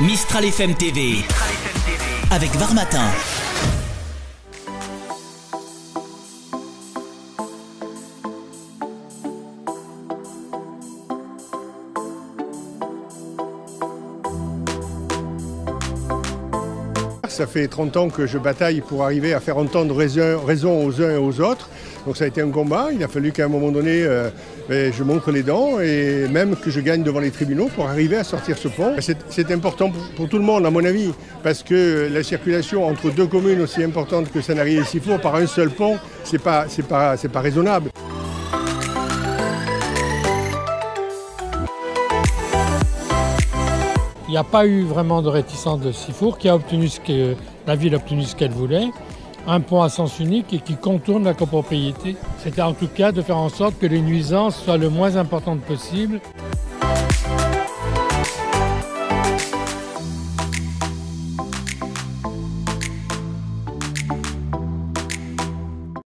Mistral FM TV. Avec Varmatin. Ça fait 30 ans que je bataille pour arriver à faire entendre raison, aux uns et aux autres. Donc ça a été un combat. Il a fallu qu'à un moment donné, euh, ben, je montre les dents et même que je gagne devant les tribunaux pour arriver à sortir ce pont. C'est- important pour, tout le monde, à mon avis, parce que la circulation entre deux communes aussi importantes que Sanary et Sifour par un seul pont, c'est pas, pas raisonnable. Il n'y a pas eu vraiment de réticence de Sifour qui a obtenu ce que la ville a obtenu ce qu'elle voulait, un pont à sens unique et qui contourne la copropriété. C'était en tout cas de faire en sorte que les nuisances soient le moins importantes possible.